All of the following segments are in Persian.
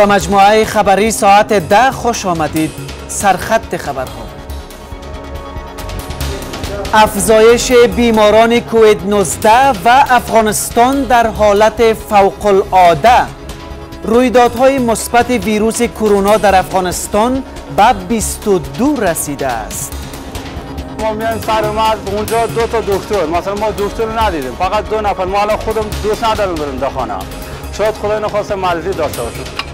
به مجموعه خبری ساعت ده خوش آمدید. سرخط خبرها. افزایش بیماران کووید 19 و افغانستان در حالت فوق العاده رویدادهای مثبت ویروس کرونا در افغانستان به 22 رسیده است. ما میایم سر مرز اونجا دو تا دکتر. مثلا ما دکتر ندیدیم. فقط دو نفر. ما الان خودم دوست ندارم بریم در خانه شاید خدای نخواسته مریضی داشته باشیم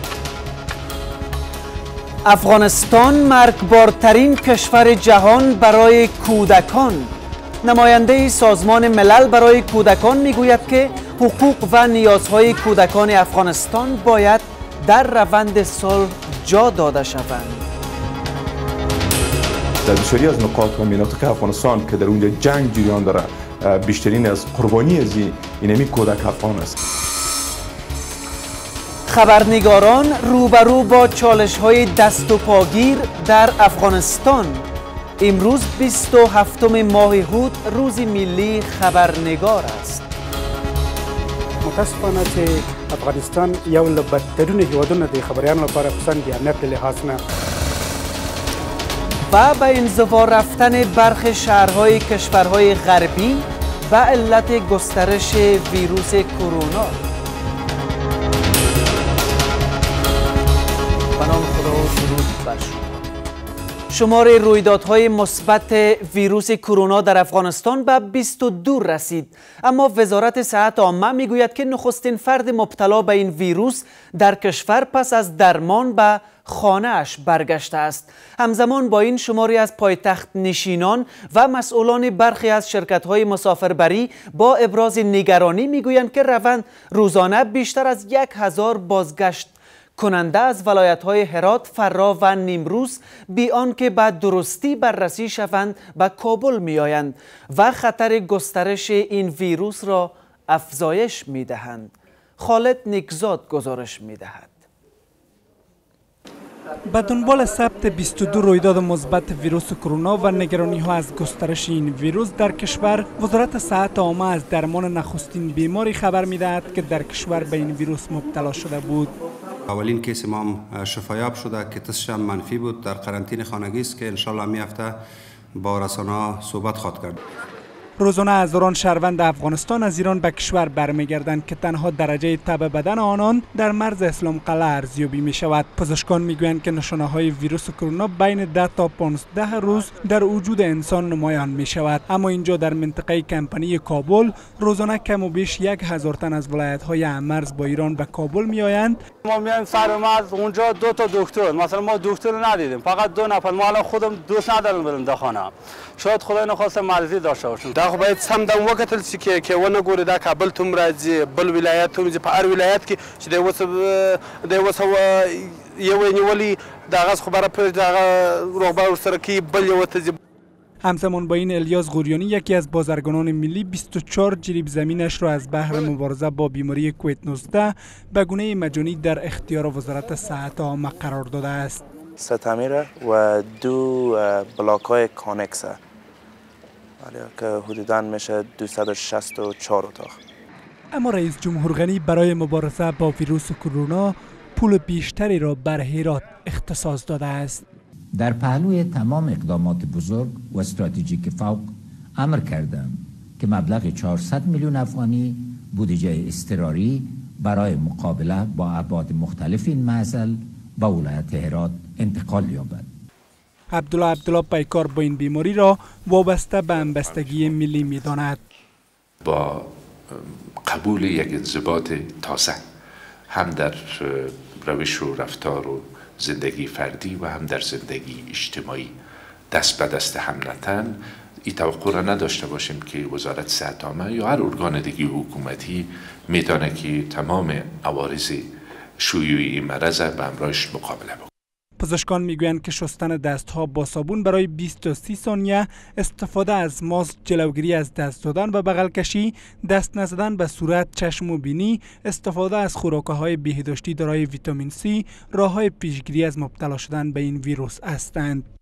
افغانستان مرگبارترین کشور جهان برای کودکان. نماینده سازمان ملل برای کودکان می‌گوید که حقوق و نیازهای کودکان افغانستان باید در روند صلح جا داده شوند. در بسیاری از نقاط و مناطق افغانستان که در اونجا جنگ جریان داره بیشترین از قربانی از اینمی کودک افغان است. خبرنگاران روبرو با چالش های دست و پاگیر در افغانستان. امروز 27 ماه هود روز ملی خبرنگار است. متاسفانه چې افغانستان یو له بدترینو هیوادونو د خبریانو لپاره خصوصا د امنیت له لحاظ نه. و به انزوا رفتن برخ شهرهای کشورهای غربی به علت گسترش ویروس کرونا. درود بر شما. شمار رویدادهای مثبت ویروس کرونا در افغانستان به 22 رسید. اما وزارت صحت عامه می‌گوید که نخستین فرد مبتلا به این ویروس در کشور پس از درمان به خانه اش برگشته است. همزمان با این شماری از پایتخت نشینان و مسئولان برخی از شرکت های مسافربری با ابراز نگرانی می‌گویند که روند روزانه بیشتر از یک هزار بازگشت کننده از ولایت های هرات، فرا و نیمروز بی آنکه به درستی بررسی شوند به کابل می آیند و خطر گسترش این ویروس را افزایش می دهند. خالد نیکزاد گزارش می دهد. به دنبال ثبت 22 رویداد مثبت ویروس کرونا و نگرانی ها از گسترش این ویروس در کشور وزارت صحت عامه از درمان نخستین بیماری خبر می‌دهد که در کشور به این ویروس مبتلا شده بود اولین کیس ما هم شفایاب شده که تستش هم منفی بود. در قرنطینه خانگی است که انشالله می هفته با رسانه صحبت خواد کرد. روزانه هزاران شهروند افغانستان از ایران به کشور برمیگردند که تنها درجه تب بدن آنان در مرز اسلام قلعه ارزیابی می شود پزشکان می‌گویند که نشانه های ویروس کرونا بین 10 تا 15 روز در وجود انسان نمایان می شود اما اینجا در منطقه کمپانی کابل روزانه کم و بیش یک هزار تن از ولایت های مرز با ایران به کابل می آیند ما میایم سر مرز اونجا دو تا دکتر. مثلا ما دکتر ندیدیم. فقط دو نفر. ما خودم دوست ندارم بریم در خانه شاید خدای نخواسته مریضی داشته باشیم دا خو باید سم دم وکتل شي کې کې ونه ګوري دا کابل ته راځي بل ولایت ځي. په هر ولایت کې چې د وس د وس یو نیولي دا غس خبره پر دا روغبر سره کې بل یو ته همزمان با این الیاس غوریانی یکی از بازرگانان ملی 24 جریب زمینش را از بحر مبارزه با بیماری کویت 19 به گونه مجانی در اختیار وزارت صحت عامه قرار داده است. ستمیره و دو بلاک های کانکس که حدودا میشه 264 اتاق. اما رئیس جمهور غنی برای مبارزه با ویروس کرونا پول بیشتری را بر هرات اختصاص داده است. در پهلوی تمام اقدامات بزرگ و استراتژیک فوق امر کردم که مبلغ 400 میلیون افغانی بودجه استراری برای مقابله با ابعاد مختلف این معزل به ولایت هرات انتقال یابد. عبدالله عبدالله پیکار با این بیماری را وابسته به همبستگی ملی می داند. با قبول یک انضباط تازه هم در روش و رفتار و زندگی فردی و هم در زندگی اجتماعی. دست به دست هم نتن. این توقع را نداشته باشیم که وزارت صحت یا هر ارگان دیگه حکومتی میدانه که تمام عوارض این مرض به همراهش مقابله بکنه. پزشکان می‌گویند که شستن دست ها با صابون برای 20 تا 30 ثانیه استفاده از ماسک جلوگیری از دست دادن و بغل کشی دست نزدن به صورت چشم و بینی استفاده از خوراک های بهداشتی دارای ویتامین C راه های پیشگیری از مبتلا شدن به این ویروس هستند.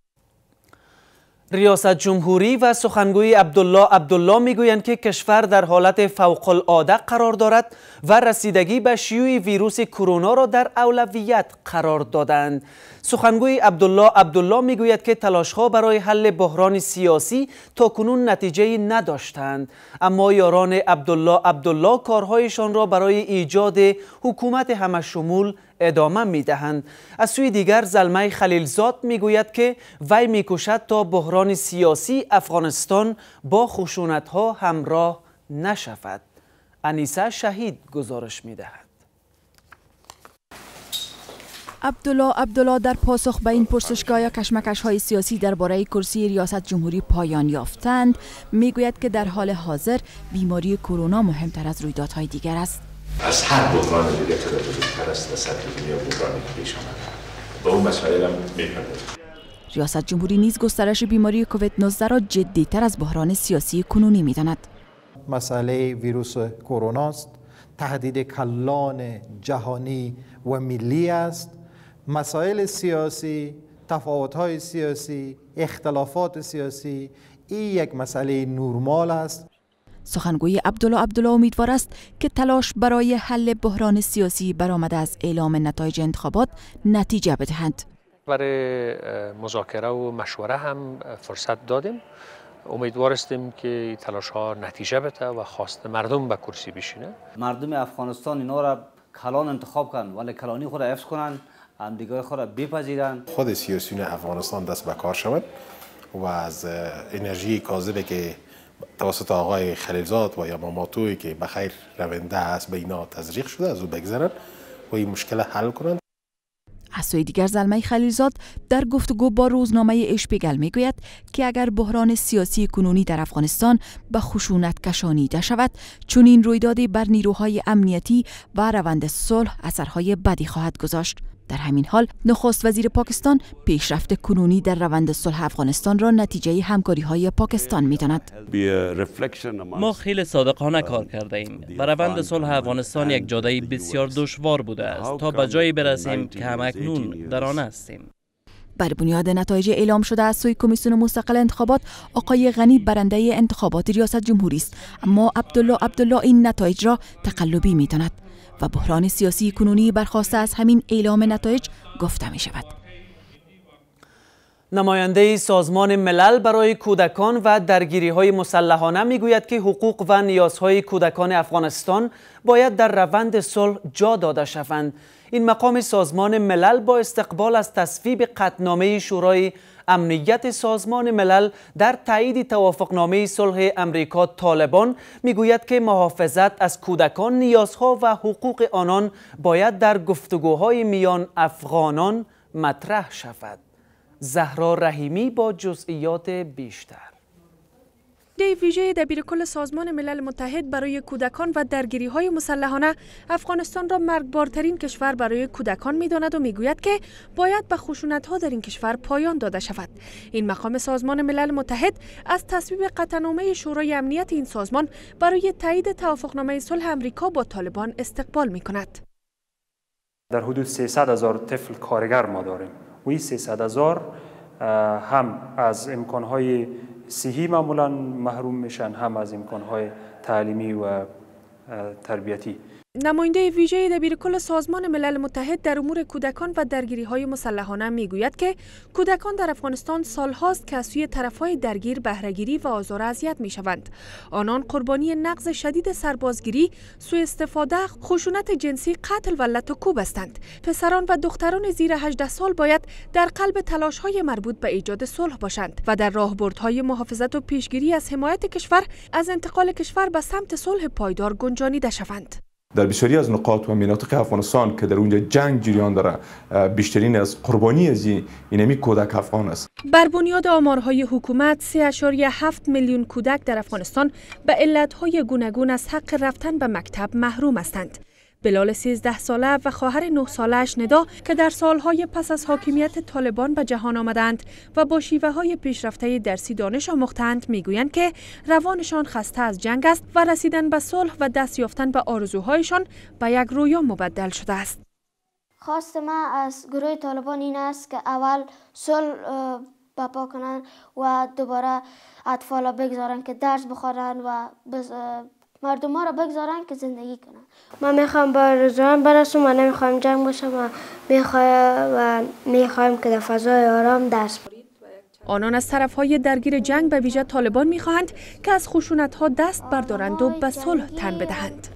ریاست جمهوری و سخنگوی عبدالله عبدالله می‌گویند که کشور در حالت فوق العاده قرار دارد و رسیدگی به شیوع ویروس کرونا را در اولویت قرار دادند. سخنگوی عبدالله عبدالله می‌گوید که تلاشها برای حل بحران سیاسی تا کنون نتیجه نداشتند اما یاران عبدالله عبدالله کارهایشان را برای ایجاد حکومت همه شمول ادامه می دهند. از سوی دیگر زلمه خلیلزاد می گوید که وی می کشد تا بحران سیاسی افغانستان با خشونت ها همراه نشود. انیسه شهید گزارش می دهد. عبدالله عبدالله در پاسخ به این پرسشگاه یا کشمکش های سیاسی درباره کرسی ریاست جمهوری پایان یافتند می‌گوید که در حال حاضر بیماری کرونا مهمتر از رویدادهای دیگر است از هر بحران دیگه که بزرگتر است در سطح دنیا بحرانی که پیش آمده. به اون مسائل هم ریاست جمهوری نیز گسترش بیماری کووید 19 را جدیتر از بحران سیاسی کنونی می‌داند. مسئله ویروس کرونا است تهدید کلان جهانی و ملی است. مسائل سیاسی تفاوت‌های سیاسی اختلافات سیاسی این یک مسئله نورمال است. سخنگوی عبدالله عبدالله امیدوار است که تلاش برای حل بحران سیاسی برآمده از اعلام نتایج انتخابات نتیجه بدهند. برای مذاکره و مشوره هم فرصت دادیم. امیدوار استیم که تلاش ها نتیجه بده و خواست مردم به کرسی بشینه. مردم افغانستان اینا را کلان انتخاب کنن ولی کلانی خود را حفظ کنن همدیگر خود را بپذیرن. خود سیاسیون افغانستان دست به کار شود و از انرژی کاذبه که توسط آقای خلیلزاد و یا ماماتوی که بخیر رونده است به اینا تزریق شده از او بگذرن و این مشکل حل کنند. از سوی دیگر زلمه خلیلزاد در گفتگو با روزنامه اشپیگل می‌گوید که اگر بحران سیاسی کنونی در افغانستان به خشونت کشانیده شود چون این رویدادی بر نیروهای امنیتی و روند صلح اثرهای بدی خواهد گذاشت. در همین حال نخست وزیر پاکستان پیشرفت کنونی در روند صلح افغانستان را نتیجه همکاری های پاکستان می داند. ما خیلی صادقانه کار کرده ایم و روند صلح افغانستان یک جاده بسیار دشوار بوده است تا به جایی برسیم که همکنون در آن هستیم. بر بنیاد نتایج اعلام شده از سوی کمیسیون مستقل انتخابات آقای غنی برنده انتخابات ریاست جمهوری است. اما عبدالله عبدالله این نتایج را تقلبی می و بحران سیاسی کنونی برخواسته از همین اعلام نتایج گفته می شود. نماینده سازمان ملل برای کودکان و درگیری های مسلحانه می گوید که حقوق و نیازهای کودکان افغانستان باید در روند صلح جا داده شوند. این مقام سازمان ملل با استقبال از تصویب قطنامه شورای امنیت سازمان ملل در تایید توافقنامه صلح امریکا طالبان می‌گوید که محافظت از کودکان نیازها و حقوق آنان باید در گفتگوهای میان افغانان مطرح شود. زهرا رحیمی با جزئیات بیشتر. دی ویژه دبیرکل سازمان ملل متحد برای کودکان و درگیری های مسلحانه افغانستان را مرگبارترین کشور برای کودکان می داند و می گوید که باید به خشونت ها در این کشور پایان داده شود. این مقام سازمان ملل متحد از تصویب قطعنامه شورای امنیت این سازمان برای تایید توافقنامه صلح امریکا با طالبان استقبال می کند. در حدود 300 هزار طفل کارگر ما داریم و این 300 هزار هم از امکانهای صحی معمولا محروم میشن هم از امکانهای تعلیمی و تربیتی. نماینده ویژه دبیرکل سازمان ملل متحد در امور کودکان و درگیری های مسلحانه می گوید که کودکان در افغانستان سالهاست که از سوی طرفهای درگیر بهرهگیری و آزار اذیت می شوند. آنان قربانی نقض شدید سربازگیری، سوء استفاده، خشونت جنسی، قتل و لط و کوب هستند. پسران و دختران زیر 18 سال باید در قلب تلاش های مربوط به ایجاد صلح باشند و در راهبردهای محافظت و پیشگیری از حمایت کشور از انتقال کشور به سمت صلح پایدار گنجانیده شوند. در بسیاری از نقاط و مناطق افغانستان که در اونجا جنگ جریان داره بیشترین از قربانی از اینمی کودک افغان است. بر بنیاد آمارهای حکومت 3.7 میلیون کودک در افغانستان به علتهای گوناگون از حق رفتن به مکتب محروم هستند. بلال 13 ساله و خواهر 9 سالش ندا که در سالهای پس از حاکمیت طالبان به جهان آمدند و با شیوه های پیشرفته درسی دانش آموختند می‌گویند که روانشان خسته از جنگ است و رسیدن به صلح و دست یافتن به آرزوهایشان به یک رویا مبدل شده است. خواست ما از گروه طالبان این است که اول صلح بپا کنن و دوباره اطفال بگذارن که درس بخورن و مردم ها را بگذارن که زندگی کنن. ما می‌خوام با رضوان برسیم و نمی‌خوایم جنگ باشه و می‌خوایم و می‌خوایم که در فضای آرام درس آنان از طرف های درگیر جنگ به ویژه طالبان می‌خواهند که از خشونت ها دست بردارند و به صلح تن بدهند.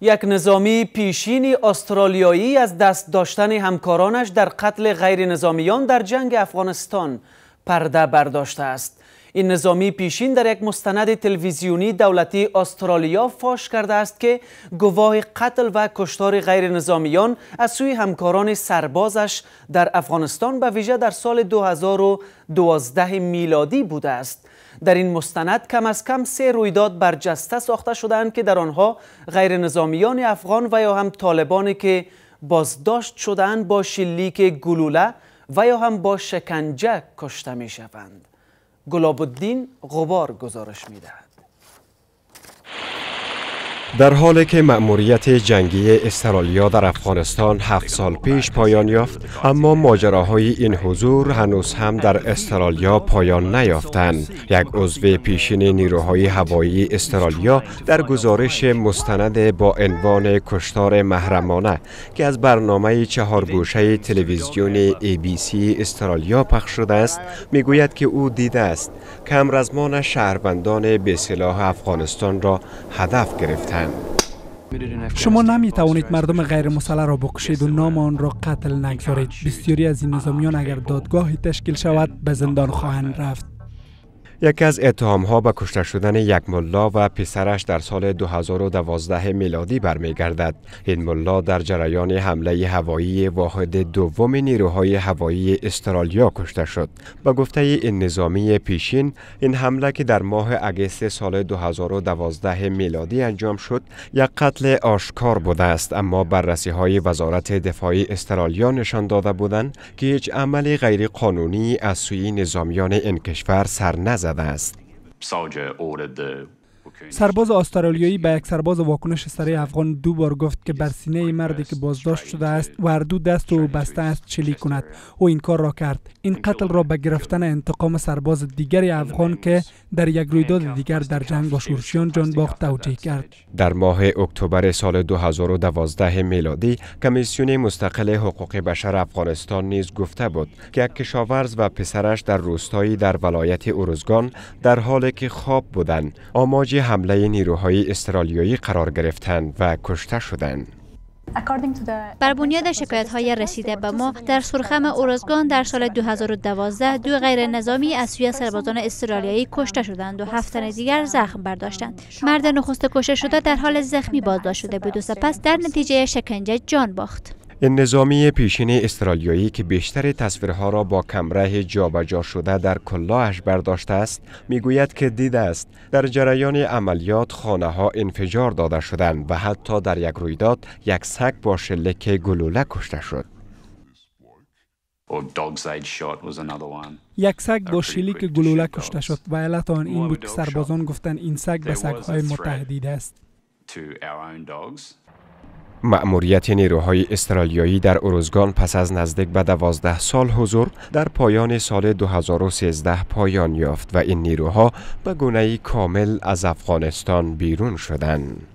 یک نظامی پیشینی استرالیایی از دست داشتن همکارانش در قتل غیر نظامیان در جنگ افغانستان پرده برداشته است. این نظامی پیشین در یک مستند تلویزیونی دولتی استرالیا فاش کرده است که گواه قتل و کشتار غیر نظامیان از سوی همکاران سربازش در افغانستان به ویژه در سال 2012 میلادی بوده است. در این مستند کم از کم سه رویداد برجسته ساخته شدند که در آنها غیر نظامیان افغان و یا هم طالبانی که بازداشت شدند با شلیک گلوله و یا هم با شکنجه کشته می شوند. گلاب الدین غبار گزارش می دهد. در حالی که مأموریت جنگی استرالیا در افغانستان هفت سال پیش پایان یافت اما ماجراهای این حضور هنوز هم در استرالیا پایان نیافتند. یک عضو پیشین نیروهای هوایی استرالیا در گزارش مستند با عنوان کشتار محرمانه که از برنامه چهار گوشه تلویزیون ABC استرالیا پخش شده است می‌گوید که او دیده است کمرزمان شهروندان به سلاح افغانستان را هدف گرفتند. شما نمی توانید مردم غیر مسلح را بکشید و نام آن را قتل نگذارید. بسیاری از این نظامیان اگر دادگاهی تشکیل شود به زندان خواهند رفت. یکی از اتهام ها به کشته شدن یک ملا و پسرش در سال 2012 میلادی برمیگردد. این ملا در جریان حمله هوایی واحد دوم نیروهای هوایی استرالیا کشته شد. به گفته این نظامی پیشین این حمله که در ماه اگست سال 2012 میلادی انجام شد یک قتل آشکار بوده است اما بررسی های وزارت دفاعی استرالیا نشان داده بودند که هیچ عمل غیر قانونی از سوی نظامیان این کشور سر نزد است. سرباز استرالیایی به یک سرباز واکنش سری افغان دو بار گفت که بر سینه مردی که بازداشت شده است و هر دو دست و بسته است چلی کند. او این کار را کرد. این قتل را به گرفتن انتقام سرباز دیگری افغان که در یک رویداد دیگر در جنگ با شورشیان جان باخت توجیه کرد. در ماه اکتبر سال 2012 میلادی کمیسیون مستقل حقوق بشر افغانستان نیز گفته بود که یک کشاورز و پسرش در روستایی در ولایت اروزگان در حالی که خواب بودند. آماج حمله نیروهای استرالیایی قرار گرفتند و کشته شدند. بر بنیاد شکایت های رسیده به ما در سرخم اورزگان در سال 2012 دو غیر نظامی از سوی سربازان استرالیایی کشته شدند و هفت تن دیگر زخم برداشتند مرد نخست کشته شده در حال زخمی بازداشت شده بود و سپس در نتیجه شکنجه جان باخت نظامی پیشین استرالیایی که بیشتر تصویرها را با کمره جابجا شده در کلاهش برداشته است می‌گوید که دیده است در جریان عملیات خانه ها انفجار داده شدند و حتی در یک رویداد یک سگ با شلک گلوله کشته شد. یک سگ با شلیک گلوله کشته شد و علت آن این بود که سربازان گفتند این سگ به سگهای متحدید است. مأموریت نیروهای استرالیایی در اروزگان پس از نزدیک به دوازده سال حضور در پایان سال 2013 پایان یافت و این نیروها به گونه کامل از افغانستان بیرون شدند.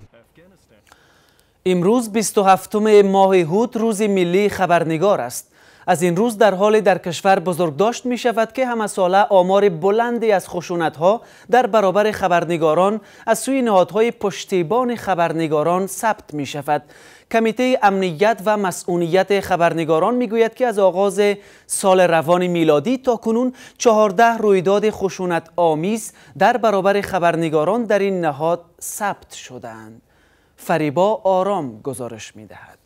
امروز 27 ماه هود روز ملی خبرنگار است. از این روز در حال در کشور بزرگداشت می شود که همه ساله آمار بلندی از خشونت ها در برابر خبرنگاران از سوی نهادهای پشتیبان خبرنگاران ثبت می شود. کمیته امنیت و مسئولیت خبرنگاران می‌گوید که از آغاز سال روان میلادی تا کنون چهارده رویداد خشونت آمیز در برابر خبرنگاران در این نهاد ثبت شدند. فریبا آرام گزارش می دهد.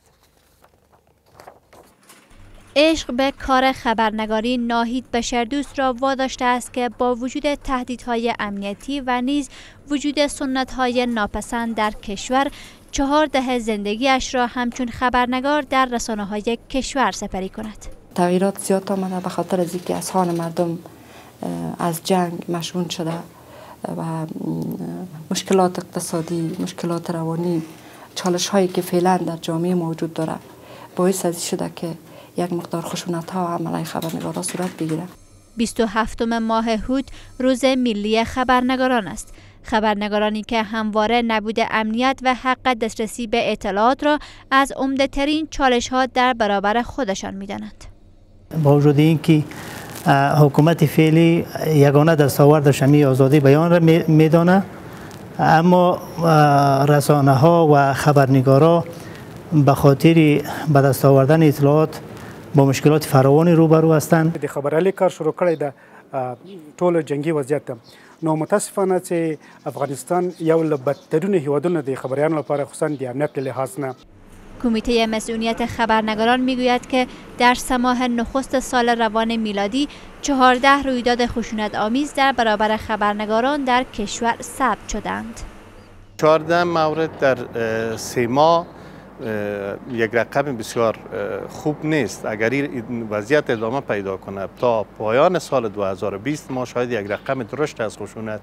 عشق به کار خبرنگاری ناهید بشردوست را واداشته است که با وجود تهدیدهای امنیتی و نیز وجود سنتهای ناپسند در کشور چهار دهه زندگیش را همچون خبرنگار در رسانه های کشور سپری کند. تغییرات زیاد آمده به خاطر از اینکه مردم از جنگ مشغول شده و مشکلات اقتصادی، مشکلات روانی چالش هایی که فعلا در جامعه موجود داره باعث از شده که یک مقدار خشونت ها و عملای خبرنگارا صورت بگیره 27 ماه هود روز ملی خبرنگاران است خبرنگارانی که همواره نبود امنیت و حق دسترسی به اطلاعات را از عمده ترین چالش ها در برابر خودشان می دانند. با وجود اینکه حکومت فعلی یگانه دستاورد شمی آزادی بیان را میدانه اما رسانه ها و خبرنگارا به خاطر به دست آوردن اطلاعات با مشکلات فراوانی روبرو هستند. د خبرالي کار شروع کړی د ټولو جنگي وضعیت نو متاسفانه چې افغانستان یو له بدترین هیوادونو د خبریانو لپاره خصوصا د امنیت لحاظ نه. کمیته مسئولیت خبرنگاران می‌گوید که در سماه نخست سال روان میلادی چهارده رویداد خشونت آمیز در برابر خبرنگاران در کشور ثبت شدند. چهارده مورد در سه ماه یک رقم بسیار خوب نیست اگر این وضعیت ادامه پیدا کنه تا پایان سال 2020 ما شاید یک رقم درشت از خشونت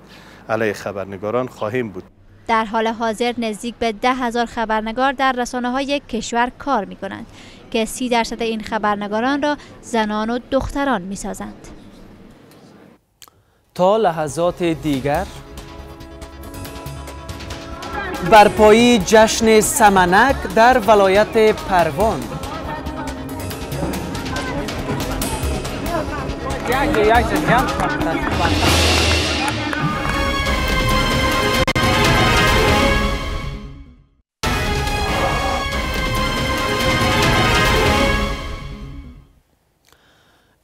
علیه خبرنگاران خواهیم بود در حال حاضر نزدیک به ده هزار خبرنگار در رسانه های کشور کار می کنند که سی درصد این خبرنگاران را زنان و دختران می سازند. تا لحظات دیگر برپایی جشن سمنک در ولایت پروان.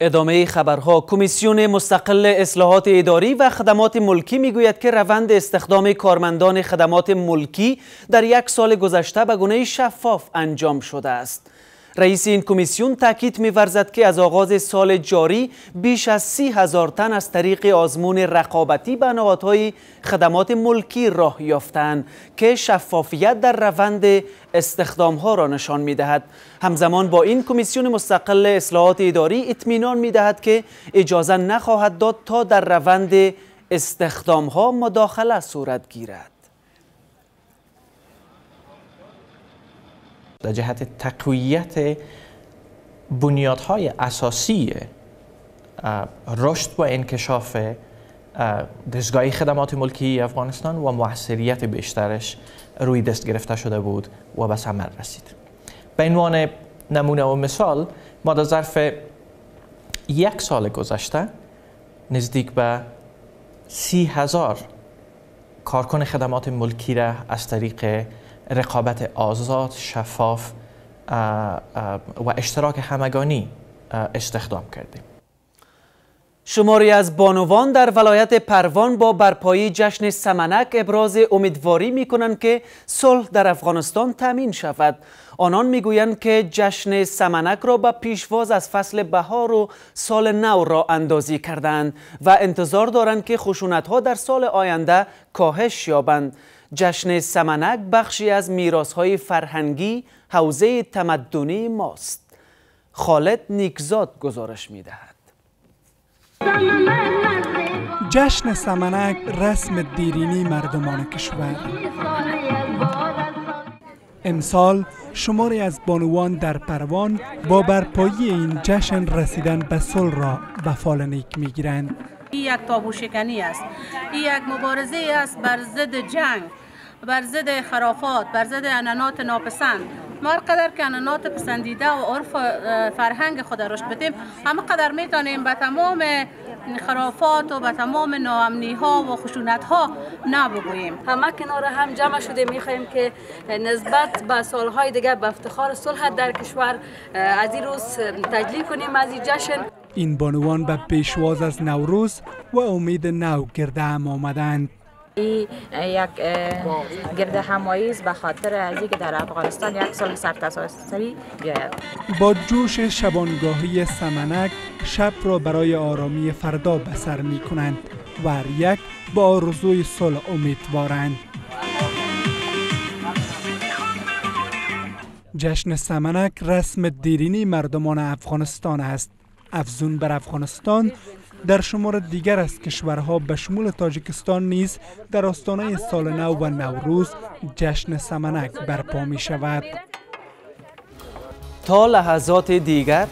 ادامه خبرها. کمیسیون مستقل اصلاحات اداری و خدمات ملکی می‌گوید که روند استخدام کارمندان خدمات ملکی در یک سال گذشته به گونه شفاف انجام شده است. رئیس این کمیسیون تاکید می‌ورزد که از آغاز سال جاری بیش از سی هزار تن از طریق آزمون رقابتی به نهادهای خدمات ملکی راه یافتند که شفافیت در روند استخدام ها را نشان می دهد. همزمان با این کمیسیون مستقل اصلاحات اداری اطمینان می دهد که اجازه نخواهد داد تا در روند استخدام ها مداخله صورت گیرد. در جهت تقویت بنیادهای اساسی رشد و انکشاف دستگاه خدمات ملکی افغانستان و موثریت بیشترش روی دست گرفته شده بود و به ثمر رسید. به عنوان نمونه و مثال ما در ظرف یک سال گذشته نزدیک به سی هزار کارکن خدمات ملکی را از طریق رقابت آزاد شفاف و اشتراک همگانی استخدام کردیم. شماری از بانوان در ولایت پروان با برپایی جشن سمنک ابراز امیدواری می کنند که صلح در افغانستان تامین شود. آنان می‌گویند که جشن سمنک را به پیشواز از فصل بهار و سال نو را اندازی کردند و انتظار دارند که خشونت ها در سال آینده کاهش یابند. جشن سمنک بخشی از میراث های فرهنگی حوزه تمدنی ماست. خالد نیکزاد گزارش می دهد جشن سمنک رسم دیرینی مردمان کشور. امسال شماری از بانوان در پروان با برپایی این جشن رسیدن به صلح را به فال نیک می‌گیرند. این یک تابو شکنی است. این یک مبارزه است بر ضد جنگ. بر ضد خرافات بر ضد انانات ناپسند. ما قدر که انانات پسندیده و عرف فرهنگ خود رشد بدیم همه قدر می‌تونیم به تمام خرافات و به تمام ناامنی ها و خشونت ها نبگوییم. همه کنار هم جمع شده می‌خواهیم که نسبت به سالهای دیگه به افتخار صلح در کشور از این روز تجلیل کنیم. از این جشن این بانوان به پیشواز از نوروز و امید نو گرده هم آمدند یک گرد همایی به خاطر از اینکه در افغانستان یک سال سرتاساری بیاید با جوش شبانگاهی سمنک شب را برای آرامی فردا بسر می کنند و یک با آرزوی صلح امیدوارند. جشن سمنک رسم دیرینی مردمان افغانستان است. افزون بر افغانستان در شمار دیگر از کشورها به شمول تاجیکستان نیز در آستانه سال نو و نوروز جشن سمنک برپا می شود. تا لحظات دیگر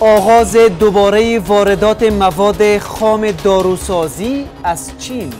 آغاز دوباره واردات مواد خام داروسازی از چین.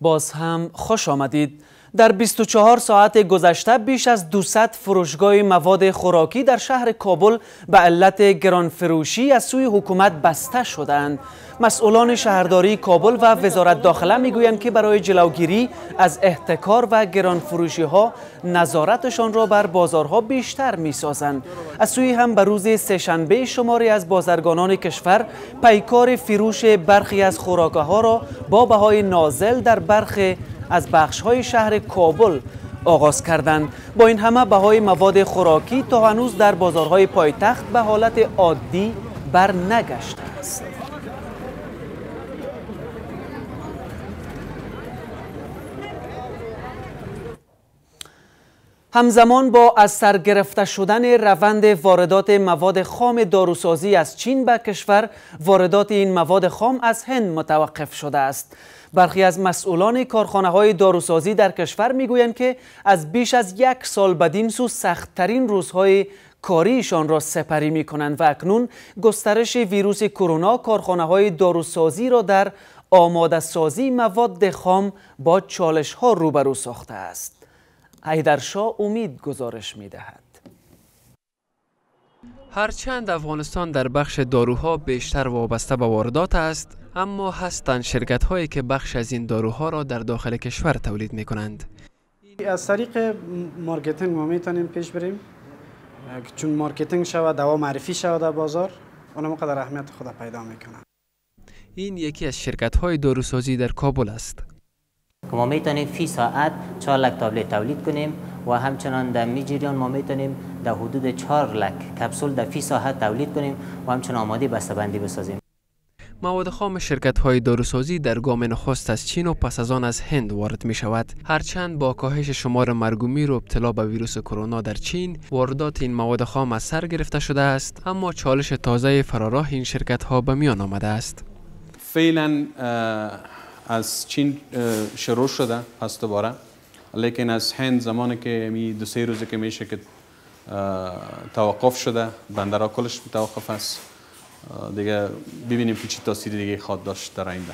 باز هم خوش آمدید در 24 ساعت گذشته بیش از 200 فروشگاه مواد خوراکی در شهر کابل به علت گرانفروشی از سوی حکومت بسته شدند. مسئولان شهرداری کابل و وزارت داخله می‌گویند که برای جلوگیری از احتکار و گرانفروشی ها نظارتشان را بر بازارها بیشتر می‌سازند. از سوی هم به روز سهشنبه شماری از بازرگانان کشور پیکار فروش برخی از خوراکه ها را با بهای نازل در برخی از بخش های شهر کابل آغاز کردند با این همه بهای مواد خوراکی تا هنوز در بازارهای پایتخت به حالت عادی بر نگشته است همزمان با از سر گرفته شدن روند واردات مواد خام داروسازی از چین به کشور واردات این مواد خام از هند متوقف شده است برخی از مسئولان کارخانه های داروسازی در کشور می‌گویند که از بیش از یک سال بدین سو سختترین روزهای کاریشان را سپری می کنند و اکنون گسترش ویروس کرونا کارخانه های داروسازی را در آماده سازی مواد خام با چالش ها روبرو ساخته است. حیدرشاه امید گزارش می دهد. هرچند افغانستان در بخش داروها بیشتر وابسته به واردات است اما هستند شرکت هایی که بخش از این داروها را در داخل کشور تولید می کنند از طریق marketing ما می‌تونیم پیش بریم چون marketing شود دوا معرفی شود در بازار اونم قدر اهمیت خود پیدا می‌کنه. این یکی از شرکت های داروسازی در کابل است. ما می‌تونیم فی ساعت 4 لک tablet تولید کنیم و همچنان در می ما می‌تونیم در حدود 4 لک کپسول در فی ساعت تولید کنیم و همچنان آماده بسته‌بندی بسازیم. مواد خام شرکت های داروسازی در گام نخست از چین و پس از آن از هند وارد می شود هرچند با کاهش شمار مرگومی و ابتلا به ویروس کرونا در چین واردات این مواد خام از سر گرفته شده است اما چالش تازه فراراه این شرکت ها به میان آمده است. فعلا از چین شروع شده هست دوباره. لیکن از هند زمانی که می دو سه روزه که میشه که توقف شده بندرها کلش توقف است. دیگه ببینیم که چی تاثیری دیگه خواد داشت در آینده.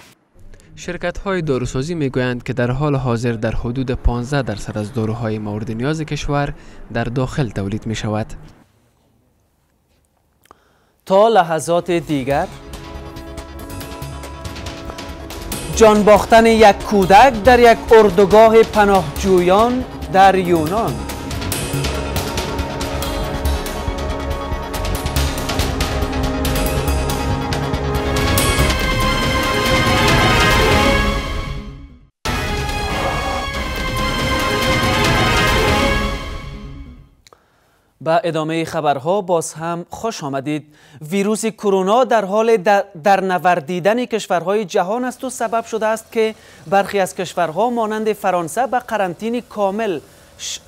شرکت های داروسازی می گویند که در حال حاضر در حدود 15 درصد از داروهای مورد نیاز کشور در داخل تولید می شود. تا لحظات دیگر جان باختن یک کودک در یک اردوگاه پناهجویان در یونان. به ادامه خبرها باز هم خوش آمدید. ویروس کرونا در حال در نوردیدن کشورهای جهان است و سبب شده است که برخی از کشورها مانند فرانسه به قرنطینی کامل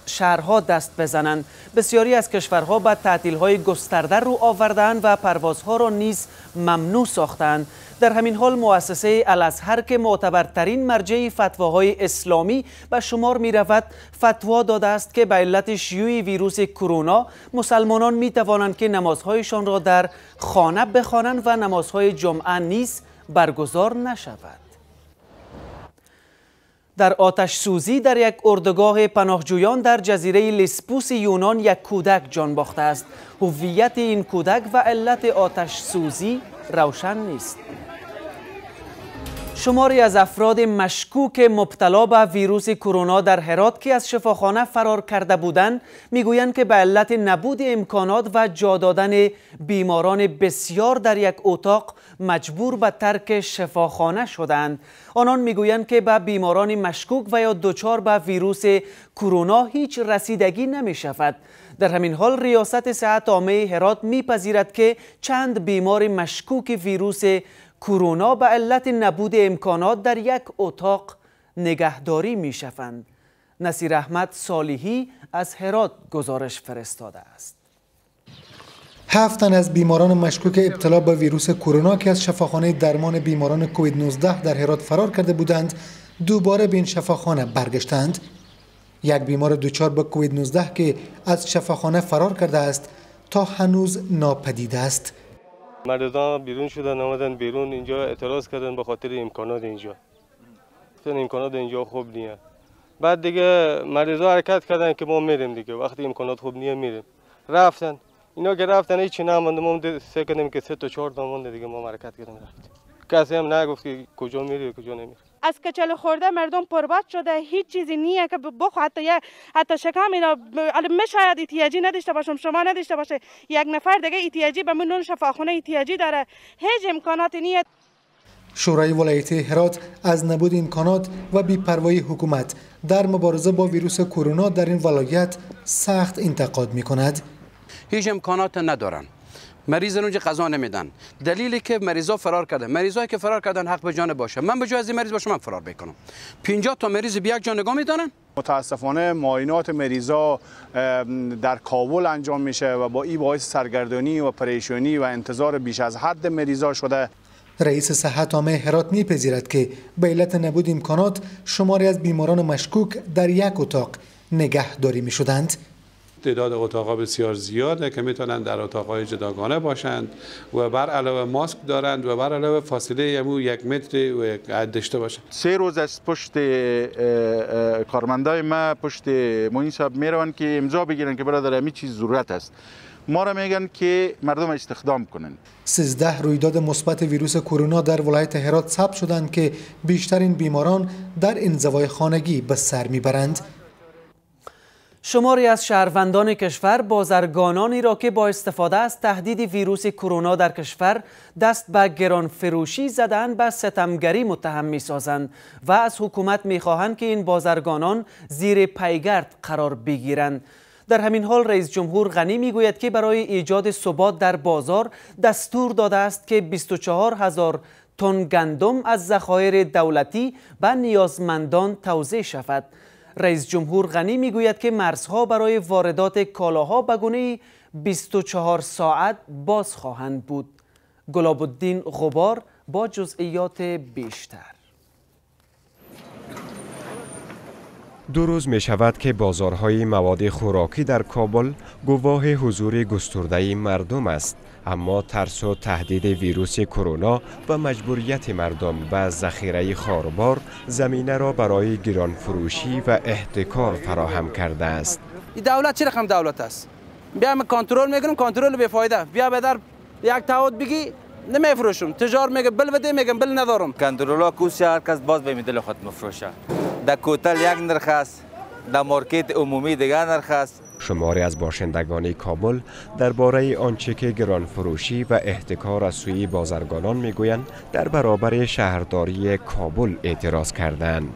شهرها دست بزنند. بسیاری از کشورها به تعطیل‌های گسترده رو آوردند و پروازها را نیز ممنوع ساختند در همین حال مؤسسه الازهر که معتبرترین مرجع فتواهای اسلامی به شمار می رود فتوا داده است که به علت شیوع ویروس کرونا مسلمانان می توانند که نمازهایشان را در خانه بخوانند و نمازهای جمعه نیز برگزار نشود. در آتش سوزی در یک اردوگاه پناهجویان در جزیره لیسپوس یونان یک کودک جان باخته است. هویت این کودک و علت آتش سوزی روشن نیست. شماری از افراد مشکوک مبتلا به ویروس کرونا در هرات که از شفاخانه فرار کرده بودند می‌گویند که به علت نبود امکانات و جا دادن بیماران بسیار در یک اتاق مجبور به ترک شفاخانه شدند. آنان می‌گویند که به بیماران مشکوک و یا دچار به ویروس کرونا هیچ رسیدگی نمی شود. در همین حال ریاست صحت عامه هرات میپذیرد که چند بیمار مشکوک ویروس کرونا به علت نبود امکانات در یک اتاق نگهداری می شوند. نصیر احمد صالحی از هرات گزارش فرستاده است. هفت از بیماران مشکوک ابتلا به ویروس کرونا که از شفاخانه درمان بیماران کووید 19 در هرات فرار کرده بودند دوباره به این شفاخانه برگشتند یک بیمار دچار به کووید 19 که از شفاخانه فرار کرده است تا هنوز ناپدید است مردان بیرون شدن آمدن بیرون اینجا اعتراض کردن به خاطر امکانات اینجا. امکانات اینجا خوب نیست بعد دیگه مریضا حرکت کردن که ما میریم دیگه. وقتی امکانات خوب نیست میریم. رفتن. اینا که رفتن هیچی نمونده. ما سه که سه تا چهار تا دیگه. ما حرکت کردیم رفتیم. کسی هم نگفت که کجا میری کجا نمیری. از کچل خورده مردم پرباد شده. هیچ چیزی نیه که بخو. حتی یک حتی شکم اینا می شاید احتیاجی نداشته باشم شما نداشته باشه. یک نفر دیگه احتیاجی به من شفاخونه احتیاجی داره. هیچ امکانات نیه. شورای ولایتی هرات از نبود امکانات و بیپروایی حکومت در مبارزه با ویروس کرونا در این ولایت سخت انتقاد می کند. هیچ امکانات ندارن. مریض اونجا قضا نمیدن. دلیلی که مریضا فرار کردن. مریضایی که فرار کردن حق به جان باشه. من به جای از این مریض باشم من فرار بکنم. 50 تا مریض به یک جا نگاه میدارن؟ متاسفانه معاینات مریضا در کابل انجام میشه و با این باعث سرگردانی و پریشانی و انتظار بیش از حد مریضا شده. رئیس صحت عامه هرات میپذیرد که به علت نبود امکانات شماری از بیماران مشکوک در یک اتاق نگهداری می شدند. تعداد اتاقا بسیار زیاده که می‌تونن در اتاقهای جداگانه باشند و بر علاوه ماسک دارند و بر علاوه فاصله یمو یک متر و یک داشته باشند. سه روز از پشت کارمندای ما پشت موین صاحب می‌روند که امضا بگیرن که برادر همین چیز ضرورت است. ما را میگن که مردم استخدام کنن. 13 رویداد مثبت ویروس کرونا در ولایت هرات ثبت شدند که بیشترین بیماران در انزوای خانگی به سر می‌برند. شماری از شهروندان کشور بازرگانانی را که با استفاده از تهدید ویروس کرونا در کشور دست به گران فروشی زدن به ستمگری متهم می سازند و از حکومت می خواهند که این بازرگانان زیر پیگرد قرار بگیرند. در همین حال رئیس جمهور غنی می گوید که برای ایجاد ثبات در بازار دستور داده است که 24 هزار تن گندم از ذخایر دولتی به نیازمندان توزیع شود. رئیس جمهور غنی می‌گوید که مرزها برای واردات کالاها به گونه 24 ساعت باز خواهند بود. گلاب الدین غبار با جزئیات بیشتر دو روز می شود که بازارهای مواد خوراکی در کابل گواه حضور گسترده مردم است. اما ترس و تهدید ویروس کرونا و مجبوریت مردم به ذخیره خاربار زمینه را برای گران فروشی و احتکار فراهم کرده است. این دولت چه رقم دولت است؟ بیا کنترل می‌کنم کنترل به فایده. بیا به در یک تعهد بگی نمیفروشم. تجار میگه بل بده میگم بل ندارم. کنترل کوشش هر کس باز به دل خود مفروشه. در کوتل یک نرخ است در مارکت عمومی دیگر نرخ است. شماری از باشندگان کابل درباره آنچه که گران فروشی و احتکار از سوی بازرگانان می‌گویند در برابر شهرداری کابل اعتراض کردند.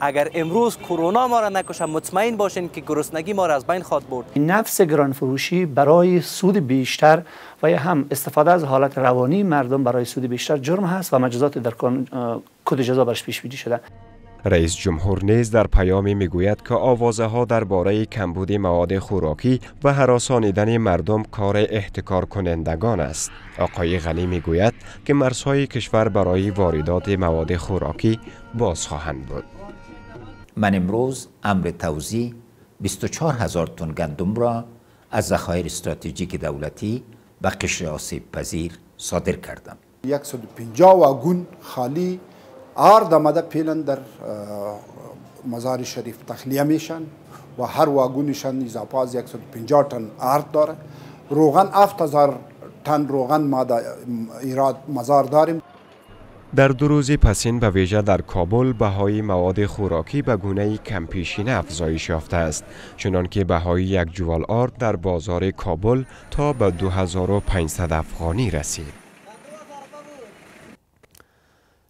اگر امروز کرونا ما را نکشه مطمئن باشین که گرسنگی ما را از بین خواهد برد نفس گران فروشی برای سود بیشتر و یا هم استفاده از حالت روانی مردم برای سود بیشتر جرم هست و مجازات در کد جزا برش پیش بینی شده رئیس جمهور نیز در پیامی می‌گوید که آوازه ها درباره کمبود مواد خوراکی و هراسانیدن مردم کار احتکار کنندگان است. آقای غنی می‌گوید که مرزهای کشور برای واردات مواد خوراکی باز خواهند بود. من امروز امر توزیع 24 هزار تن گندم را از ذخایر استراتژیک دولتی و قشر آسیب پذیر صادر کردم. 150 واگون خالی آرد آمده پیلن در مزار شریف تخلیه میشن و هر واگونشان اضافه از 150 تن آرد داره. روغن 7000 تن روغن ما در ایراد مزار داریم. در دو روز پسین به ویژه در کابل بهای مواد خوراکی به گونه کم افزایش یافته است. چنانکه بهای یک جوال آرد در بازار کابل تا به 2500 افغانی رسید.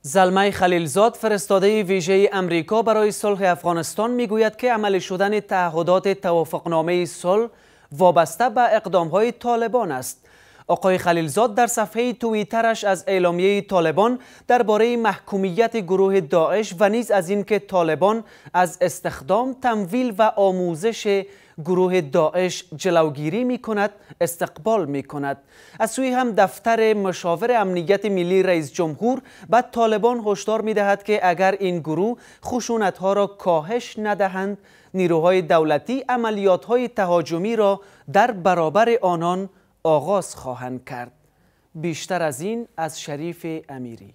زلمه خلیلزاد فرستاده ویژه امریکا برای صلح افغانستان می‌گوید که عمل شدن تعهدات توافقنامه صلح وابسته به اقدامهای طالبان است. آقای خلیلزاد در صفحه توییترش از اعلامیه طالبان درباره محکومیت گروه داعش و نیز از اینکه طالبان از استخدام تمویل و آموزش گروه داعش جلوگیری می کند استقبال می کند از سوی هم دفتر مشاور امنیت ملی رئیس جمهور به طالبان هشدار می دهد که اگر این گروه خشونت ها را کاهش ندهند نیروهای دولتی عملیات های تهاجمی را در برابر آنان آغاز خواهند کرد. بیشتر از این از شریف امیری.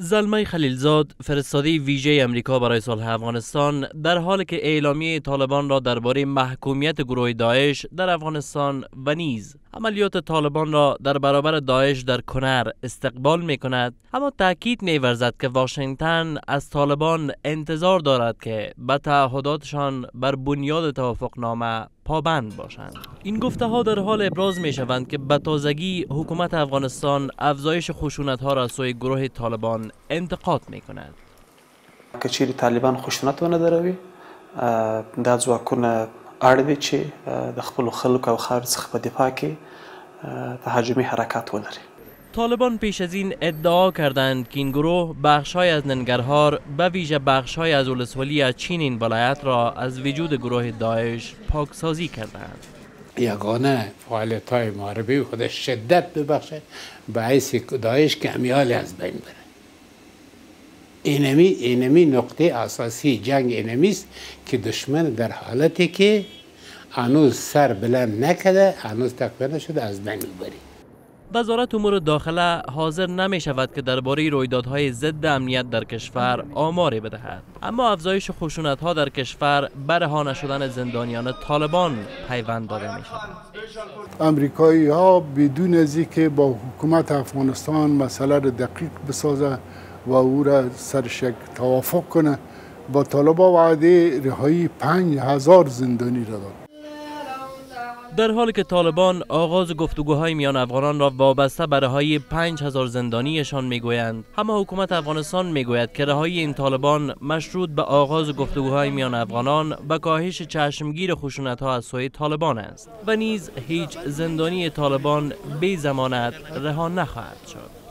زلمه خلیلزاد فرستاده ویژه امریکا برای صلح افغانستان در حالی که اعلامیه طالبان را درباره محکومیت گروه داعش در افغانستان و نیز عملیات طالبان را در برابر داعش در کنر استقبال می کند اما تاکید می ورزد که واشنگتن از طالبان انتظار دارد که به تعهداتشان بر بنیاد توافقنامه پابند باشند. این گفته ها در حال ابراز می شوند که به تازگی حکومت افغانستان افزایش خشونت ها را سوی گروه طالبان انتقاد می کند که چیری طالبان خشونت ونه دروي دا ځواکونه اړ دي چې د خپل خلکو او خارج څخه په دفاع کې تهاجمی حرکات ولري. طالبان پیش از این ادعا کردند که این گروه بخشای از ننگرهار به ویژه بخشای از ولسوالی از چین این ولایت را از وجود گروه داعش پاکسازی کردند یگانه فعالیت های محاربه خود شدت ببخشه باعث داعش که امیال از بین بره. اینمی اینمی نقطه اساسی جنگ اینمی است که دشمن در حالتی که هنوز سر بلند نکده هنوز تقویه نشده از بین بری وزارت امور داخله حاضر نمی شود که درباره رویدادهای ضد امنیت در کشور آماری بدهد. اما افزایش خشونت ها در کشور برهانه شدن زندانیان طالبان پیوند داده می شود امریکایی ها بدون از که با حکومت افغانستان مسئله را دقیق بسازه و او را سرش توافق کنه. با طالبا وعده رهایی پنج هزار زندانی را داد. در حالی که طالبان آغاز گفتگوهای میان افغانان را وابسته به رهایی 5000 زندانیشان می‌گویند اما حکومت افغانستان می‌گوید که رهایی این طالبان مشروط به آغاز گفتگوهای میان افغانان و کاهش چشمگیر خشونت ها از سوی طالبان است و نیز هیچ زندانی طالبان بی زمانت رها نخواهد شد.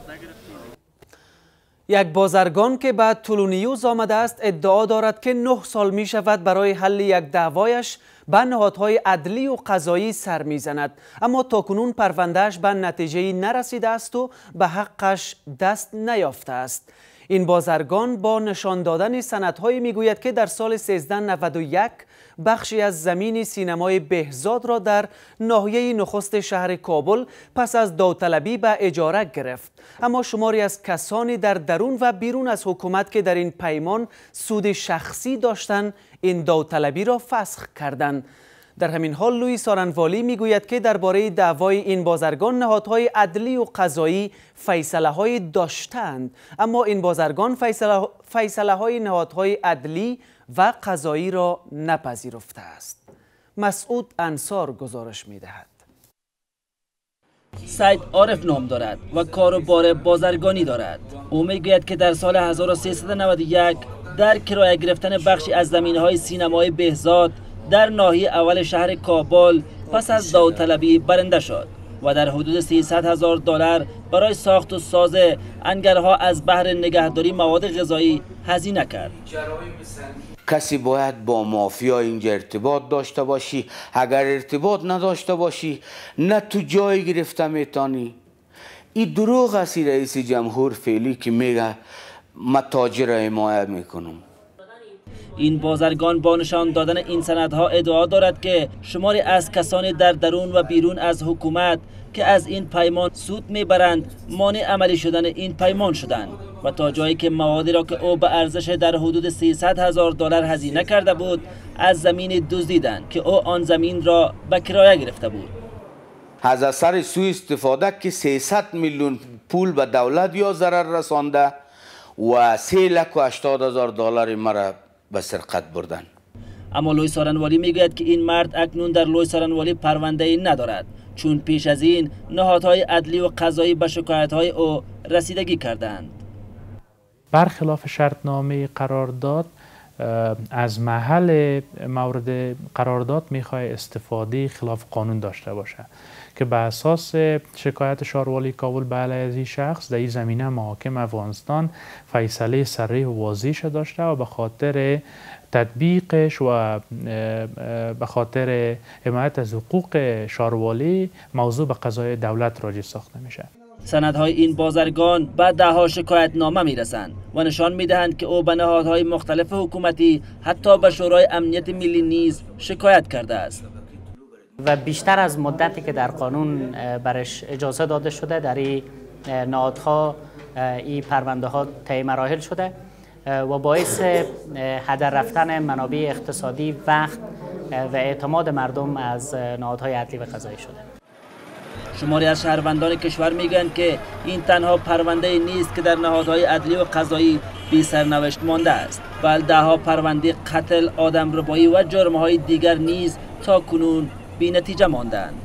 یک بازرگان که به تولونیوز آمده است ادعا دارد که نه سال می شود برای حل یک دعوایش به نهادهای عدلی و قضایی سر می‌زند اما تاکنون پروندهش به نتیجه نرسیده است و به حقش دست نیافته است. این بازرگان با نشان دادن سندهایی می‌گوید که در سال 1391 بخشی از زمین سینمای بهزاد را در ناحیه نخست شهر کابل پس از داوطلبی به اجاره گرفت. اما شماری از کسانی در درون و بیرون از حکومت که در این پیمان سود شخصی داشتند این داوطلبی را فسخ کردند. در همین حال لوی سارنوالی می‌گوید که درباره دعوای این بازرگان نهادهای عدلی و قضایی فیصله های داشتند. اما این بازرگان فیصله, فیصله های نهادهای عدلی و قضایی را نپذیرفته است. مسعود انصار گزارش می‌دهد. سید عارف نام دارد و کاروبار بازرگانی دارد. او می‌گوید که در سال 1391 در کرایه گرفتن بخشی از زمین های سینمای بهزاد در ناحیه اول شهر کابل پس از داوطلبی برنده شد و در حدود 300 هزار دلار برای ساخت و ساز انگرها از بهر نگهداری مواد غذایی هزینه کرد. کسی باید با مافیا اینجا ارتباط داشته باشی. اگر ارتباط نداشته باشی نه تو جای گرفته میتانی این دروغ است رئیس جمهور فعلی که میگه ما تاجر حمایت می‌کنم. این بازرگان با نشان دادن این سندها ادعا دارد که شماری از کسانی در درون و بیرون از حکومت که از این پیمان سود می‌برند. مانع عملی شدن این پیمان شدند و تا جایی که موادی را که او به ارزش در حدود 300 هزار دلار هزینه کرده بود از زمین دزدیدند که او آن زمین را به کرایه گرفته بود. از اثر سوء استفاده که 300 میلیون پول به دولت یا ضرر رسانده و سه لک و هشتاد هزار دلار مرا به سرقت بردن. اما لوی سارنوالی می‌گوید که این مرد اکنون در لوی سارنوالی پرونده ای ندارد چون پیش از این نهادهای عدلی و قضایی به شکایتهای او رسیدگی کردند. برخلاف شرطنامه قرارداد از محل مورد قرارداد می‌خواه استفاده خلاف قانون داشته باشه که به اساس شکایت شاروالی کابل به علیه شخص در این زمینه محاکم افغانستان فیصله سریح و واضحش داشته و به خاطر تطبیقش و به خاطر حمایت از حقوق شاروالی موضوع به قضای دولت راجع ساخته میشه. سندهای این بازرگان به دهها شکایت نامه می‌رسند و نشان می‌دهند که او به نهادهای مختلف حکومتی حتی به شورای امنیت ملی نیز شکایت کرده است. و بیشتر از مدتی که در قانون برش اجازه داده شده در این نهادها این پرونده ها طی مراحل شده. و باعث هدر رفتن منابع اقتصادی وقت و اعتماد مردم از نهادهای عدلی و قضایی شده. شماری از شهروندان کشور می‌گویند که این تنها پرونده نیست که در نهادهای عدلی و قضایی بی سرنوشت مانده است. بل دهها پرونده قتل آدم ربایی و جرمهای دیگر نیز تا کنون بی نتیجه ماندند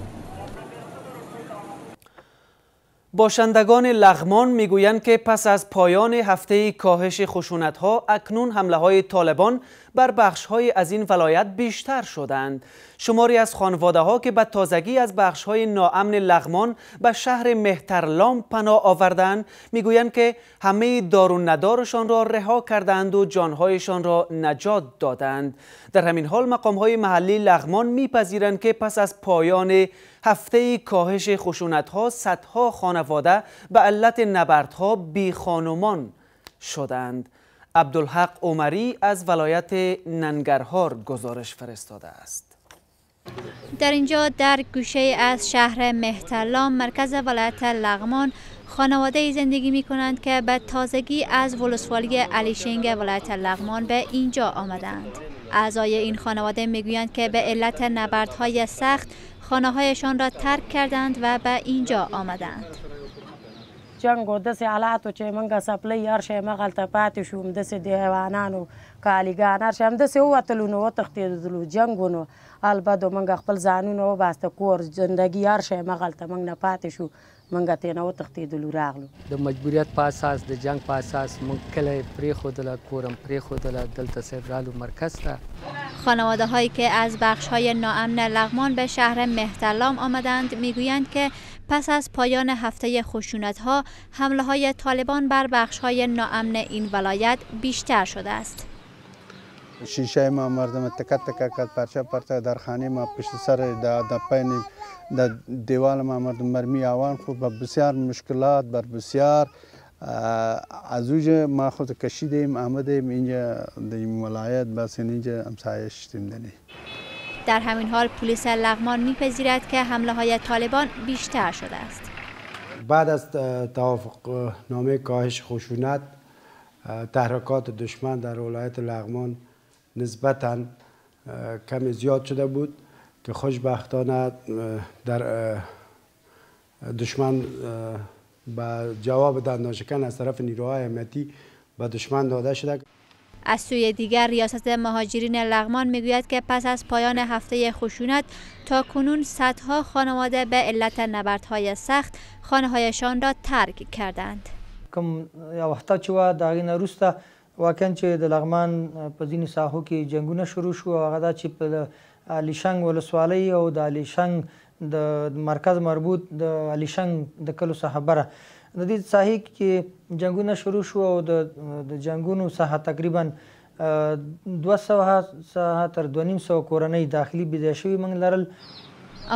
باشندگان لغمان می‌گویند که پس از پایان هفته کاهش خشونت ها اکنون حمله های طالبان بر بخش های از این ولایت بیشتر شدند. شماری از خانواده ها که به تازگی از بخش های ناامن لغمان به شهر مهترلام پناه آوردند می‌گویند که همه دارون ندارشان را رها کردند و جانهایشان را نجات دادند. در همین حال مقام های محلی لغمان میپذیرند که پس از پایان هفته کاهش خشونت ها صدها خانواده به علت نبردها بی خانمان شدند. عبدالحق عمری از ولایت ننگرهار گزارش فرستاده است. در اینجا در گوشه از شهر مهترلام مرکز ولایت لغمان خانواده زندگی می کنند که به تازگی از ولسوالی علیشنگ ولایت لغمان به اینجا آمدند. اعضای این خانواده می‌گویند که به علت نبردهای سخت خانه هایشان را ترک کردند و به اینجا آمدند. جنگ و داسې حالاتو چې موږ سپلی هر شی مغلته پاتې شوم داسې د حیوانانو کالیګان هر شی همداسې ووتلو نو وتښتېدلو جنګ نو. البته موږ خپل ځانونه وباسته کور زندګي هر شی مغلته موږ نه پاتې شو موږ ترېنه وتښتېدلو راغلو. د مجبوریت په اساس د جنگ په اساس موږ کلی پرېښودله کورم پرېښودله دلته صرف رالو مرکز ته. خانواده هایی که از بخش های ناامن لغمان به شهر مهترلام آمدند میگویند که پس از پایان هفته خشونت ها حمله های طالبان بر بخش های ناامن این ولایت بیشتر شده است. شیشه ما مردم تکت تکت کرد پرچه پرچه در خانه ما پشت سر در پین در دیوال ما مردم مرمی آوان خود با بسیار مشکلات بر بسیار از اوج ما خود کشیدیم آمدیم اینجا در این ولایت بس اینجا امسایه شدیم دنی در همین حال پلیس لغمان میپذیرد که حمله های طالبان بیشتر شده است. بعد از توافق نامه کاهش خشونت تحرکات دشمن در ولایت لغمان نسبتا کمی زیاد شده بود که خوشبختانه در دشمن با جواب دندانشکن از طرف نیروهای امنیتی به دشمن داده شده. از سوی دیگر ریاست مهاجرین لغمان میگوید که پس از پایان هفته خشونت تا کنون صدها خانواده به علت نبردهای سخت خانه‌هایشان را ترک کردند. کوم یو هفته چې و د هغې نه وروسته واقعا چې د لغمان په ځینې ساحو کې جنګونه شروع شو هغه دا چې په الیشنګ ولسوالۍ او د الیشنګ د مرکز مربوط د الیشنګ د کلو صحابره د دې ساحې کې جنگونه شروع شو او د جنگونو ساحه تقریبا 200 ساحه تر 2.5 کورنۍ داخلي بيده شوی موږ لرل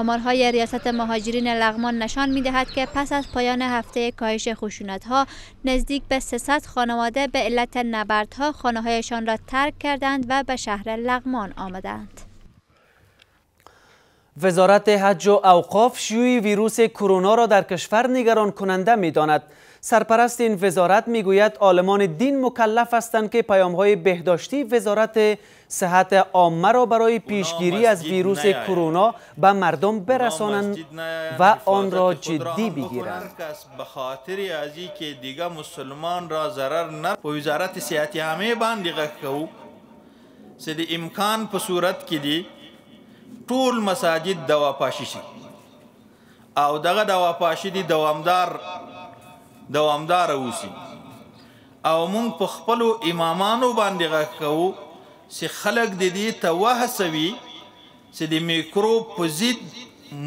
آمارهای ریاست مهاجرین لغمان نشان می دهد که پس از پایان هفته کاهش خشونت ها نزدیک به 300 خانواده به علت نبردها خانه هایشان را ترک کردند و به شهر لغمان آمدند. وزارت حج و اوقاف شیوع ویروس کرونا را در کشور نگران کننده می داند. سرپرست این وزارت می گوید عالمان دین مکلف هستند که پیام های بهداشتی وزارت صحت عامه را برای پیشگیری از ویروس کرونا به مردم برسانند و آن را جدی بگیرند. به خاطر ازی که دیگه مسلمان را ضرر نه. وزارت صحت عامه باندې غږ کوو چې د امکان په صورت کې دی. ټول مساجد دوا پاشي شي. او دغه دوا پاشي دي دوامدار دوامدار اوسي. او مونږ په خپل امامانو باندې غږ کوو چې خلک د دې ته وهڅوي چې د میکروب په ضد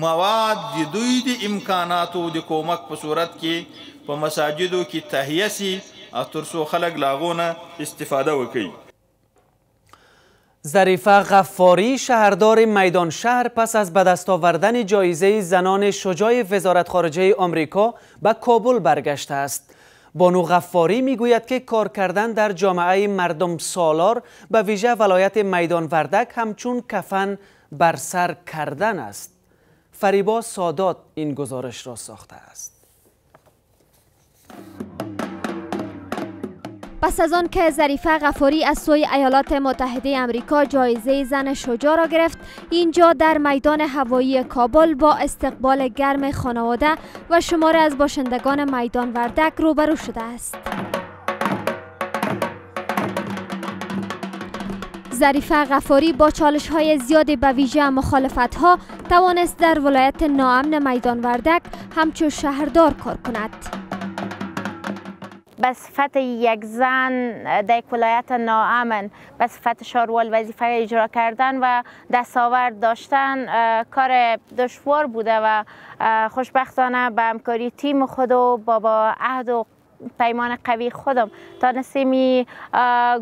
مواد د دوی د امکاناتو د کومک په صورت کې په مساجدو کې تهیه سي او ترڅو خلک لاغونه استفاده وکړي ظریفه غفاری شهردار میدان شهر پس از به دست آوردن جایزه زنان شجاع وزارت خارجه آمریکا به کابل برگشته است. بانو غفاری می‌گوید که کار کردن در جامعه مردم سالار به ویژه ولایت میدان وردک همچون کفن بر سر کردن است. فریبا سادات این گزارش را ساخته است. پس از آن که ظریفه غفاری از سوی ایالات متحده امریکا جایزه زن شجاع را گرفت اینجا در میدان هوایی کابل با استقبال گرم خانواده و شماره از باشندگان میدان وردک روبرو شده است ظریفه غفاری با چالش های زیادی به ویژه مخالفت ها توانست در ولایت ناامن میدان وردک همچون شهردار کار کند. به صفت یک زن در ولایت ناامن به صفت شاروال وظیفه اجرا کردن و دستاورد داشتن کار دشوار بوده و خوشبختانه به همکاری تیم خود و با با عهد و پیمان قوی خودم. تا نسیمی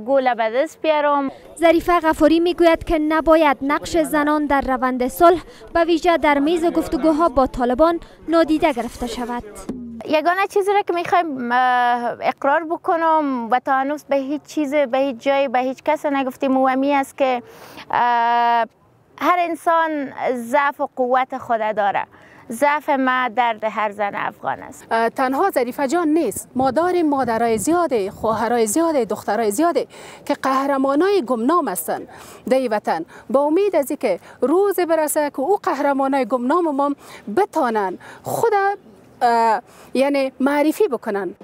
گول به دست بیارم. ظریفه غفاری می‌گوید که نباید نقش زنان در روند صلح به ویژه در میز گفتگوها با طالبان نادیده گرفته شود. یگانه چیزی را که می‌خوایم اقرار بکنم و تا هنوز به هیچ چیز به هیچ جای به هیچ کس نگفتیم. و است که هر انسان ضعف و قوت خود داره. ضعف ما درد هر زن افغان است. تنها ظریفه جان نیست. ما داریم مادرای زیاده خواهرای زیاده دخترای زیاده که قهرمانای گمنام هستند در وطن با امید از که روز برسه که او قهرمانای گمنام ما بتانن خود یعنی معرفی بکنن.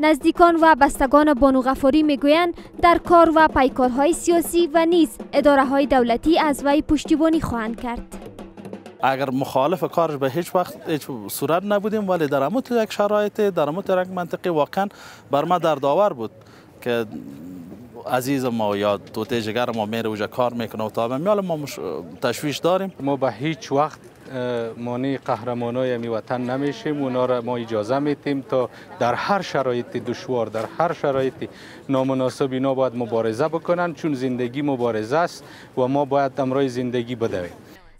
نزدیکان و بستگان بانو غفاری می‌گویند در کار و پیکارهای سیاسی و نیز اداره های دولتی از وی پشتیبانی خواهند کرد. اگر مخالف کارش به هیچ وقت هیچ صورت نبودیم ولی در اموت یک شرایط در اموت یک منطقه واقعا بر ما در داور بود که عزیز ما یا توته جگر ما میره اوجا کار می‌کنه و تا میال ما تشویش داریم. ما به هیچ وقت مانع قهرمانای می وطن نمیشیم اونا را ما اجازه میتیم تا در هر شرایط دشوار در هر شرایط نامناسب اینا باید مبارزه بکنن چون زندگی مبارزه است و ما باید امرای زندگی بدویم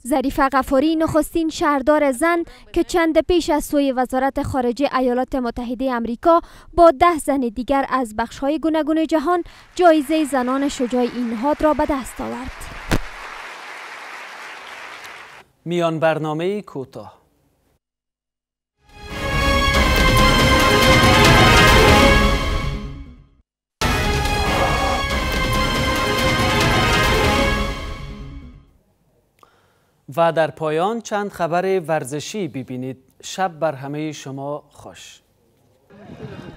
ظریفه غفاری نخستین شهردار زن که چند پیش از سوی وزارت خارجه ایالات متحده امریکا با ده زن دیگر از بخشهای گوناگون جهان جایزه زنان شجاع این را به دست آورد. میان برنامه کوتاه. و در پایان چند خبر ورزشی ببینید. شب بر همه شما خوش.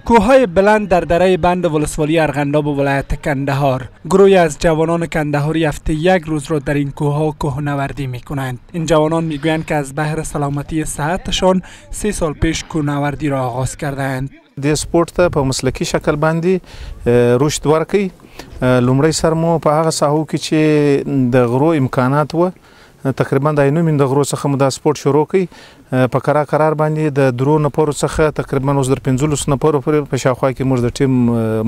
کوههای بلند در دره بند ولسوالی ارغنداب و ولایت کندهار گروهی از جوانان کندهاری هفته یک روز را در این کوهها کوهنوردی می کنند این جوانان می گویند که از بهر سلامتی صحتشان سه سال پیش کوهنوردی را آغاز کردند د سپورت ته په مسلکی شکل باندې رشد ورکړي لومړی سر مو په هغه ساحو کې چې د غرو امکانات و تقریبا د اینو من د غرو څخه مو دا سپورت شروع کړي په قرار قرار باندې د درو نفرو څخه تقریبا اوس در 15 نفرو په شاوخوا کې موږ د ټیم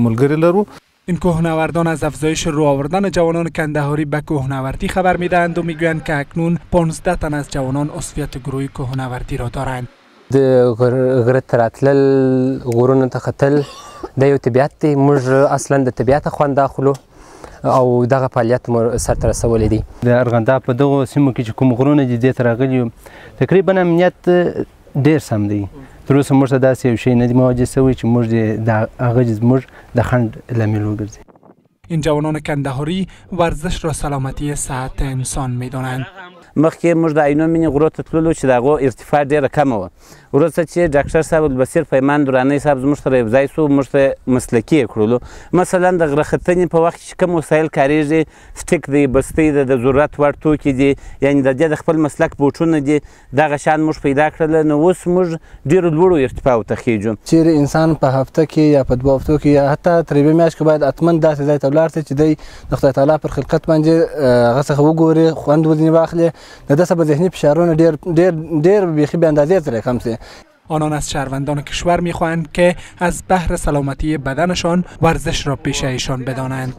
ملګری لرو. این کوهنوردان از افزایش رو آوردن جوانان کندهاری به کوهنوردی خبر میدهند و میگویند که اکنون 15 تن از جوانان عضویت گروه کوهنوردی را دارند. د غره تراتلل غرونو ته ختل د یو طبیعت دی. موږ اصلا د طبیعت خوند اخلو او دغه فعالیت سرته رسولی دی. د ارغنداب په دغو سیمو کې چې کوم غرونه دي دې ته راغلي تقریبا امنیت ډیر سم دی. تر اوسه موږ ته داسې یو شی نه دی مواجه سوی چې موږ د هغه زموږ د خنډ لامل وګرځي. این جوانان کندهاری ورزش را سلامتی صحت انسان می دانند مخکې موږ د عینو مینې غرو ته تللو چې د هغو ارتفاع ډیره کمه وه وروسته چې ډاکټر صاحب البصیر پیمان درانی صاحب زموږ سره یو ځای سو موږ ته مسلکي یې کړلو. مثلا د غره ختنې په وخت کې کوم وسایل کاریږي سټیک دی بستۍ ده د ضرورت وړ توکي دي یعنی د دې د خپل مسلک بوټونه دي دغه شان موږ پیدا کړل نو اوس موږ ډیرو لوړو ارتفاعو ته خیږو چیرې انسان په هفته کې یا په دوه هفتو کې یا حتی تر یوې میاشت کې باید اتمن داسې ځای ته ولاړ شي چې دی د خدای تعالی پر خلقت باندې هغه څخه وګوري خوند ولینې واخلي. د دسه به ذهنی فشارونه ډیر ډیر ډیر بیخی به اندازې سره کم سي آنان از شهروندان کشور می‌خواهند که از بهر سلامتی بدنشان ورزش را پیش ایشان بدانند.